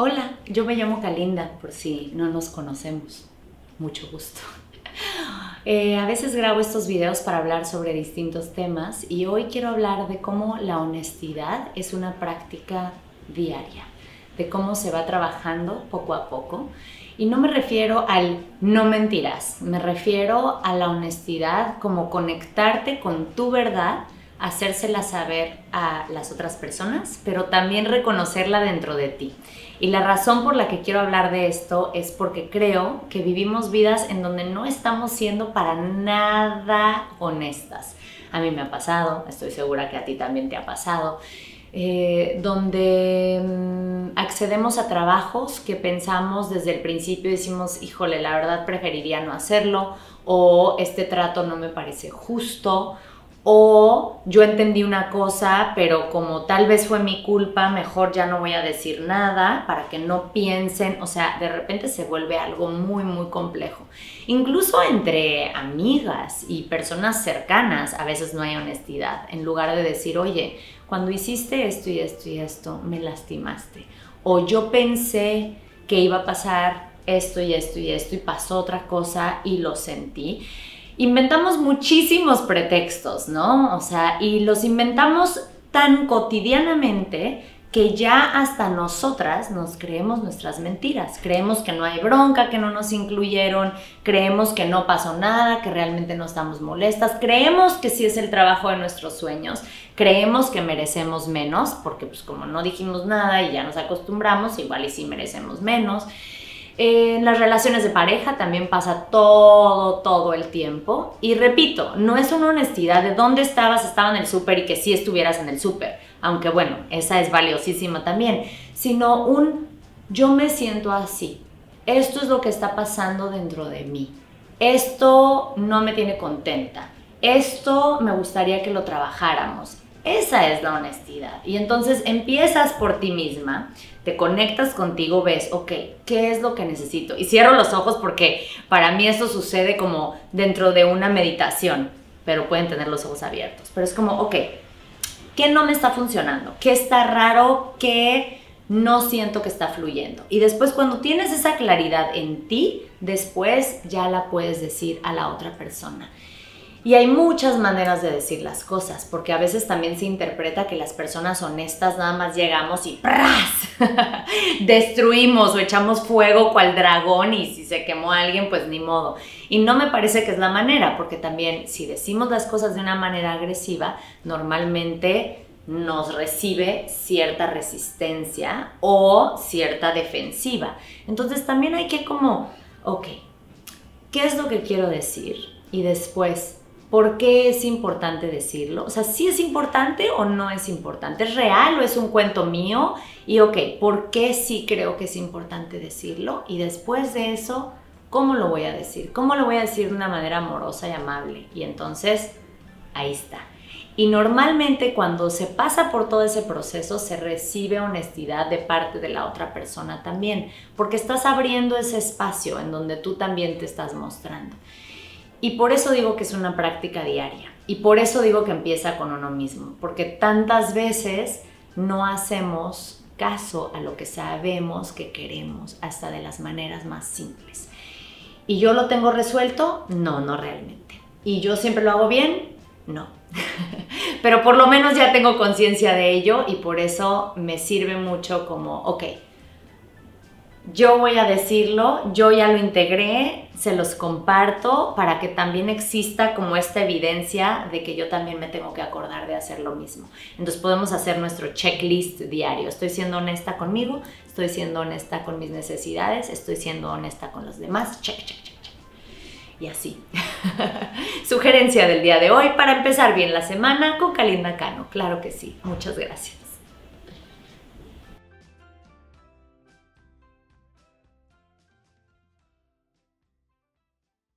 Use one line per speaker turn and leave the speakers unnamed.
Hola, yo me llamo Kalinda, por si no nos conocemos. Mucho gusto. Eh, a veces grabo estos videos para hablar sobre distintos temas y hoy quiero hablar de cómo la honestidad es una práctica diaria, de cómo se va trabajando poco a poco. Y no me refiero al no mentirás, me refiero a la honestidad como conectarte con tu verdad hacérsela saber a las otras personas, pero también reconocerla dentro de ti. Y la razón por la que quiero hablar de esto es porque creo que vivimos vidas en donde no estamos siendo para nada honestas. A mí me ha pasado, estoy segura que a ti también te ha pasado. Eh, donde mm, accedemos a trabajos que pensamos desde el principio, decimos, híjole, la verdad preferiría no hacerlo, o este trato no me parece justo, o yo entendí una cosa, pero como tal vez fue mi culpa, mejor ya no voy a decir nada para que no piensen, o sea, de repente se vuelve algo muy, muy complejo. Incluso entre amigas y personas cercanas a veces no hay honestidad, en lugar de decir, oye, cuando hiciste esto y esto y esto, me lastimaste. O yo pensé que iba a pasar esto y esto y esto y pasó otra cosa y lo sentí inventamos muchísimos pretextos, ¿no? O sea, y los inventamos tan cotidianamente que ya hasta nosotras nos creemos nuestras mentiras. Creemos que no hay bronca, que no nos incluyeron, creemos que no pasó nada, que realmente no estamos molestas, creemos que sí es el trabajo de nuestros sueños, creemos que merecemos menos, porque pues como no dijimos nada y ya nos acostumbramos, igual y sí merecemos menos. En las relaciones de pareja también pasa todo, todo el tiempo. Y repito, no es una honestidad de dónde estabas, estaba en el súper y que sí estuvieras en el súper, aunque bueno, esa es valiosísima también, sino un yo me siento así. Esto es lo que está pasando dentro de mí. Esto no me tiene contenta. Esto me gustaría que lo trabajáramos. Esa es la honestidad. Y entonces empiezas por ti misma, te conectas contigo, ves, ok, ¿qué es lo que necesito? Y cierro los ojos porque para mí esto sucede como dentro de una meditación, pero pueden tener los ojos abiertos. Pero es como, ok, ¿qué no me está funcionando? ¿Qué está raro? ¿Qué no siento que está fluyendo? Y después cuando tienes esa claridad en ti, después ya la puedes decir a la otra persona. Y hay muchas maneras de decir las cosas, porque a veces también se interpreta que las personas honestas nada más llegamos y ¡pras! destruimos o echamos fuego cual dragón y si se quemó alguien, pues ni modo. Y no me parece que es la manera, porque también si decimos las cosas de una manera agresiva, normalmente nos recibe cierta resistencia o cierta defensiva. Entonces también hay que como, ok, ¿qué es lo que quiero decir? Y después, ¿Por qué es importante decirlo? O sea, ¿sí es importante o no es importante? ¿Es real o es un cuento mío? Y ok, ¿por qué sí creo que es importante decirlo? Y después de eso, ¿cómo lo voy a decir? ¿Cómo lo voy a decir de una manera amorosa y amable? Y entonces, ahí está. Y normalmente cuando se pasa por todo ese proceso se recibe honestidad de parte de la otra persona también, porque estás abriendo ese espacio en donde tú también te estás mostrando. Y por eso digo que es una práctica diaria. Y por eso digo que empieza con uno mismo. Porque tantas veces no hacemos caso a lo que sabemos que queremos, hasta de las maneras más simples. ¿Y yo lo tengo resuelto? No, no realmente. ¿Y yo siempre lo hago bien? No. Pero por lo menos ya tengo conciencia de ello y por eso me sirve mucho como, ok, yo voy a decirlo, yo ya lo integré, se los comparto para que también exista como esta evidencia de que yo también me tengo que acordar de hacer lo mismo. Entonces podemos hacer nuestro checklist diario. Estoy siendo honesta conmigo, estoy siendo honesta con mis necesidades, estoy siendo honesta con los demás. Check, check, check. Y así. Sugerencia del día de hoy para empezar bien la semana con Kalinda Cano. Claro que sí. Muchas gracias.